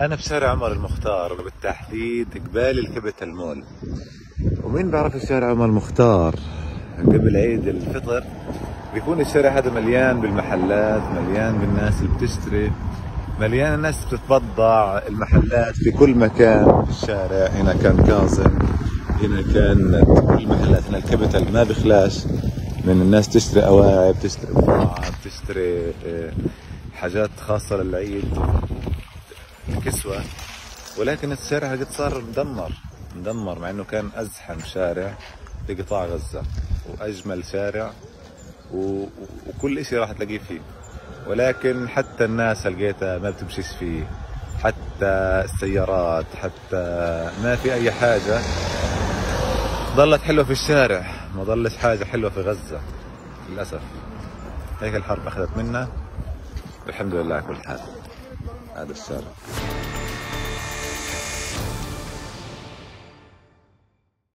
أنا بشارع عمر المختار وبالتحديد قبال الكابيتال مول ومين بيعرف الشارع عمر المختار؟ قبل عيد الفطر بيكون الشارع هذا مليان بالمحلات مليان بالناس اللي بتشتري مليان الناس بتتبضع المحلات في كل مكان. في الشارع هنا كان كاظم هنا كان كل المحلات هنا الكابيتال ما بخلاش من الناس تشتري أواعي بتشتري بضاعة بتشتري آه، حاجات خاصة للعيد. كسوة. ولكن الشارع قد صار مدمر مدمر مع إنه كان أزحم شارع بقطاع غزة وأجمل شارع و... وكل إشي راح تلاقيه فيه. ولكن حتى الناس لقيتها ما بتمشيش فيه. حتى السيارات حتى ما في أي حاجة ظلت حلوة في الشارع ما ظلش حاجة حلوة في غزة. للأسف. هيك الحرب أخذت منا. الحمد لله على كل حال. هذا